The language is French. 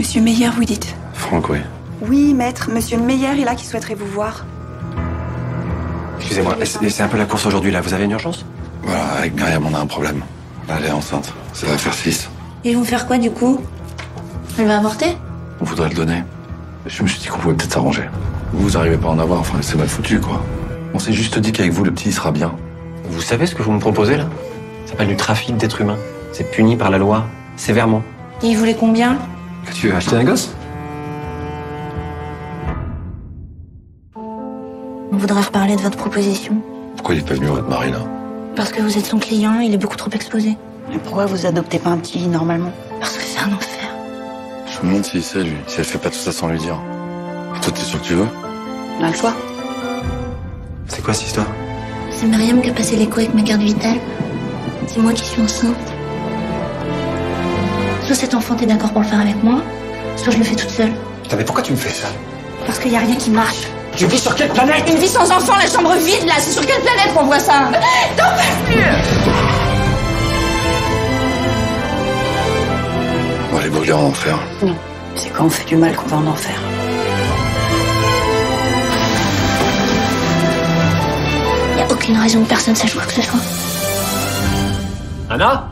Monsieur Meyer, vous dites Franck, oui. Oui, maître, monsieur Meyer est là qui souhaiterait vous voir. Excusez-moi, c'est c'est un peu la course aujourd'hui là. Vous avez une urgence? Voilà, avec Myriam, on a un problème. Elle est enceinte. Ça va faire 6. Ils vont faire quoi du coup? Elle va avorter? On voudrait le donner. Je me suis dit qu'on pouvait peut-être s'arranger. Vous arrivez pas à en avoir, enfin, c'est mal foutu, quoi. On s'est juste dit qu'avec vous, le petit, il sera bien. Vous savez ce que vous me proposez là? Ça s'appelle du trafic d'êtres humains. C'est puni par la loi, sévèrement. Et ils voulaient combien? Tu veux acheter un gosse? On voudrait reparler de votre proposition. Pourquoi il est pas venu votre mari, là? Parce que vous êtes son client, il est beaucoup trop exposé. Mais pourquoi vous adoptez pas un petit normalement? Parce que c'est un enfer. Je me demande s'il sait, lui. Si elle fait pas tout ça sans lui dire. Et toi, t'es sûr que tu veux? On a le choix. C'est quoi cette histoire? C'est Myriam qui a passé l'écho avec ma carte vitale. C'est moi qui suis enceinte. Soit cet enfant t'es d'accord pour le faire avec moi, soit je le fais toute seule. Putain, mais pourquoi tu me fais ça? Parce qu'il y a rien qui marche. Tu vis sur quelle planète? Une vie sans enfant, la chambre vide là, c'est sur quelle planète qu'on voit ça? On va aller brûler en enfer. Non. C'est quand on fait du mal qu'on va en enfer. Il y a aucune raison que personne sache quoi que ce soit. Anna?